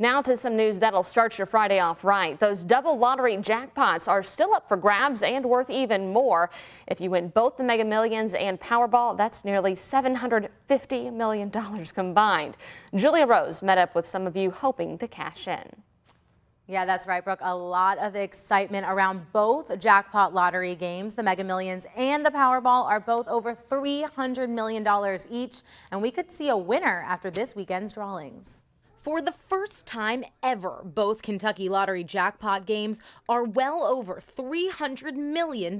Now to some news that'll start your Friday off right. Those double lottery jackpots are still up for grabs and worth even more. If you win both the Mega Millions and Powerball, that's nearly $750 million combined. Julia Rose met up with some of you hoping to cash in. Yeah, that's right, Brooke. A lot of excitement around both jackpot lottery games. The Mega Millions and the Powerball are both over $300 million each, and we could see a winner after this weekend's drawings. For the first time ever, both Kentucky Lottery jackpot games are well over $300 million.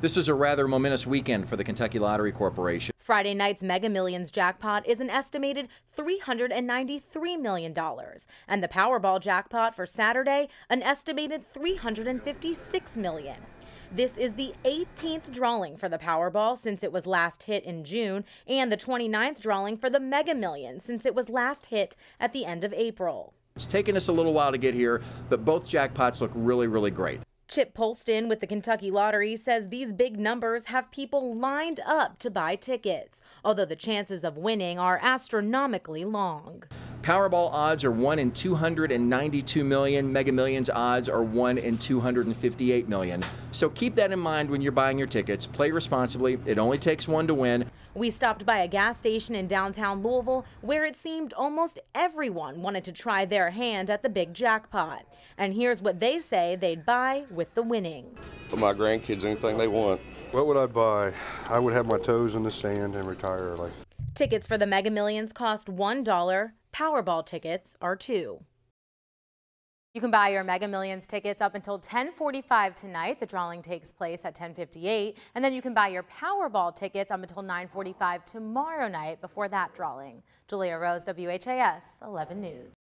This is a rather momentous weekend for the Kentucky Lottery Corporation. Friday night's Mega Millions jackpot is an estimated $393 million, and the Powerball jackpot for Saturday, an estimated $356 million. This is the 18th drawing for the Powerball since it was last hit in June, and the 29th drawing for the Mega Millions since it was last hit at the end of April. It's taken us a little while to get here, but both jackpots look really, really great. Chip Polston with the Kentucky Lottery says these big numbers have people lined up to buy tickets, although the chances of winning are astronomically long. Powerball odds are 1 in 292 million. Mega Millions odds are 1 in 258 million. So keep that in mind when you're buying your tickets. Play responsibly. It only takes one to win. We stopped by a gas station in downtown Louisville where it seemed almost everyone wanted to try their hand at the big jackpot. And here's what they say they'd buy with the winning. For my grandkids, anything they want. What would I buy? I would have my toes in the sand and retire early. Tickets for the Mega Millions cost $1. Powerball tickets are 2 You can buy your Mega Millions tickets up until 1045 tonight. The drawing takes place at 1058. And then you can buy your Powerball tickets up until 945 tomorrow night before that drawing. Julia Rose, WHAS 11 News.